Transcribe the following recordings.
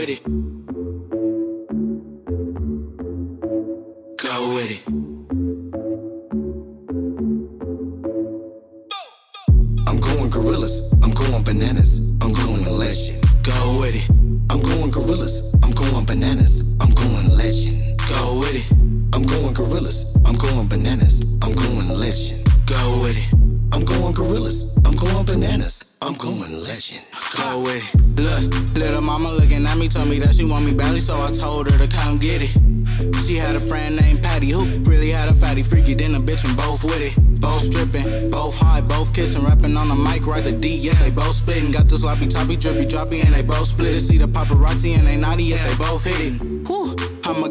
with it. Go with it. I'm going gorillas, I'm going bananas, I'm going legend. Go with it. I'm going gorillas, I'm going bananas, I'm going legend. Go with it. I'm going gorillas, I'm going bananas, I'm going legend. Go with it. I'm going gorillas, I'm going bananas, I'm going legend. Look, little mama looking at me, told me that she want me badly, so I told her to come get it. She had a friend named Patty who really had a fatty freaky, then a bitch and both with it. Both stripping, both high, both kissing, rapping on the mic, right the D, yeah, they both spitting. Got the sloppy, toppy, drippy, droppy, and they both split. it. See the paparazzi and they naughty, yeah, they both hit it. Whew.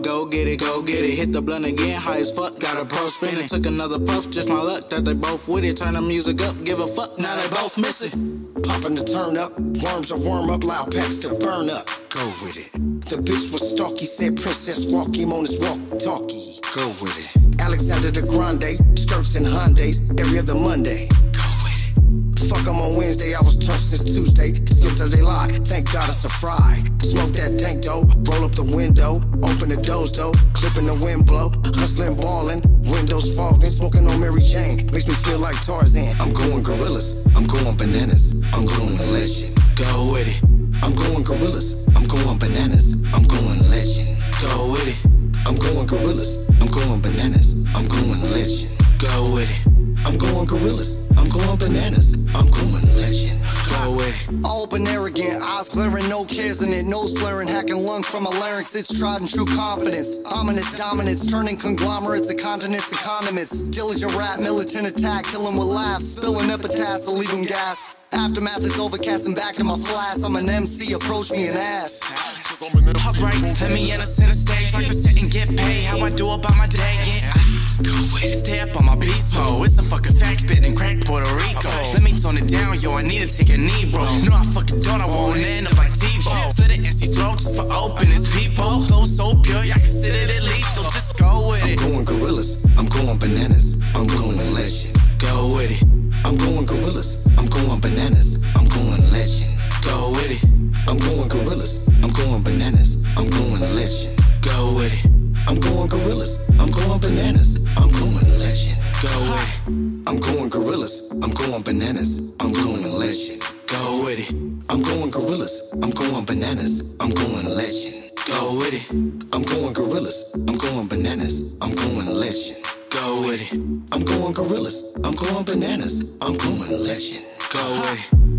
Go get it, go get it. Hit the blunt again, high as fuck, got a pro spinning. Took another puff, just my luck that they both with it. Turn the music up, give a fuck, now they both miss it. Popping the turn up, worms are warm up, loud packs to burn up. Go with it. The bitch was stalky, said Princess walk him on his walk talkie. Go with it. Alexander the Grande, skirts and Hyundais, every other Monday. Fuck 'em on Wednesday, I was turned since Tuesday. Skip Thursday lie, thank God it's a fry. Smoke that tank dough, roll up the window, open the doors though, clipping the wind blow, hustling, ballin', windows fogging, smoking on Mary Jane, makes me feel like Tarzan. I'm going gorillas, I'm going bananas, I'm going legend. Go with it. I'm going gorillas, I'm going bananas, I'm going legend. Go with it. I'm going gorillas, I'm going bananas, I'm going legend. Go with it. I'm going gorillas, bananas, I'm going legend. Go with it. Open, arrogant, eyes glaring, no cares in it, nose flaring, hacking lungs from my larynx. It's tried and true confidence, ominous dominance, turning conglomerates of continents and condiments. Diligent rap, militant attack, killing with laughs, spilling epitaphs to leave them gas. Aftermath is overcast and back to my flash. I'm an MC, approach me and ask. Alright, let me in the center stage, like to sit and get paid. How I do about my day, yeah. Stay up on my beast mode. It's a fucking fact spitting crack Puerto Rico. Let me tone it down, yo. I need to take a knee, bro. No, I fucking don't, I won't end up like Tebow. Slit it MC's throat just for openness, people. Flow so pure, y'all consider it lethal. Just go with it. I'm going gorillas, I'm going bananas, I'm going legend. Go with it. I'm going gorillas, I'm going bananas, I'm going legend. Go with it. I'm going gorillas, I'm going bananas, going bananas, I'm going legend. Go with it. I'm going gorillas, I'm going bananas, I'm going legend. Go with it. I'm going gorillas, I'm going bananas, I'm going legend. Go with it. I'm going gorillas, I'm going bananas, I'm going legend. Go with it.